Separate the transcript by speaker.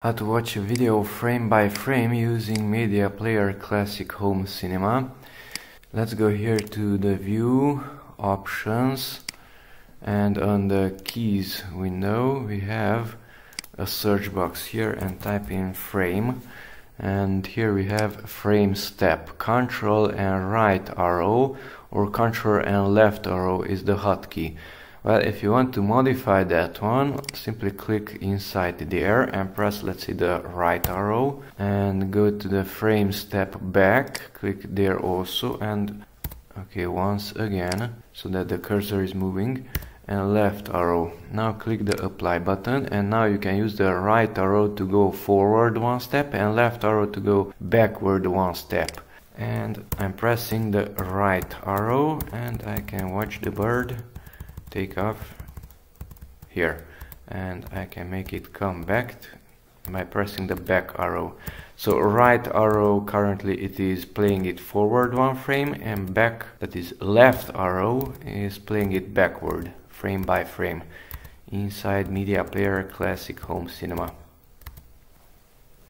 Speaker 1: How to watch a video frame by frame using Media Player Classic Home Cinema. Let's go here to the view options. And on the keys window we have a search box here and type in frame. And here we have frame step. Control and right arrow or control and left arrow is the hotkey well, if you want to modify that one, simply click inside there and press, let's see, the right arrow and go to the frame step back. Click there also and okay, once again, so that the cursor is moving and left arrow. Now click the apply button and now you can use the right arrow to go forward one step and left arrow to go backward one step. And I'm pressing the right arrow and I can watch the bird take off here and I can make it come back by pressing the back arrow? So right arrow currently it is playing it forward one frame and back that is left arrow is playing it backward frame by frame. Inside media player classic home cinema